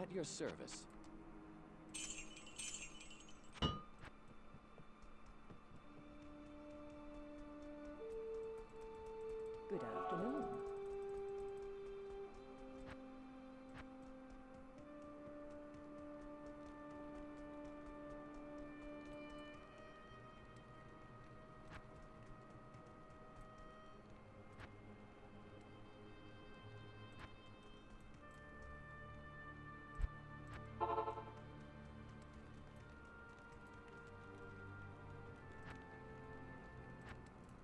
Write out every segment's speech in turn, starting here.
At your service.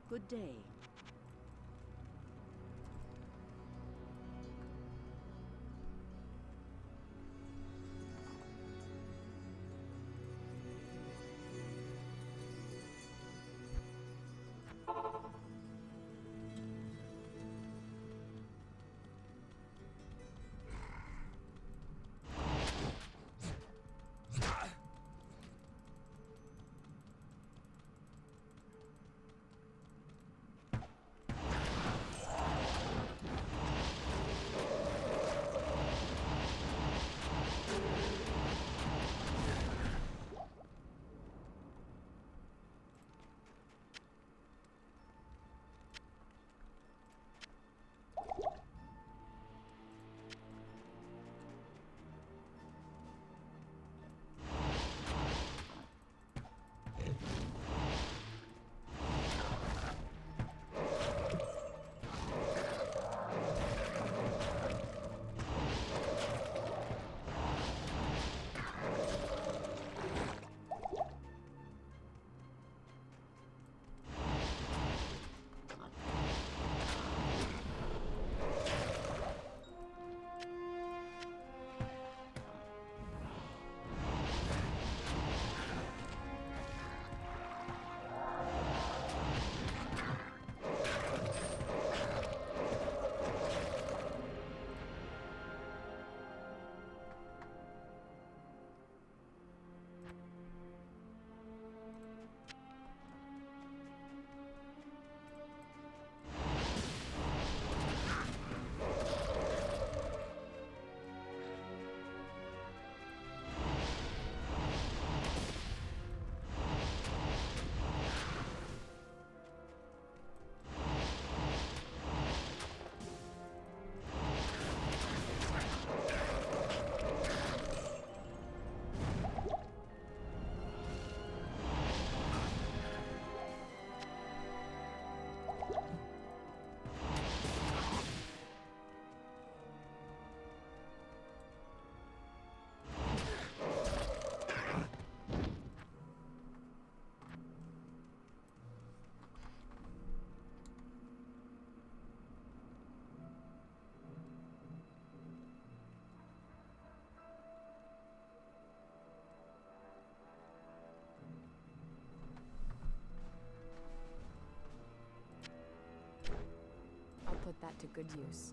Good day. That to good use.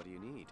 What do you need?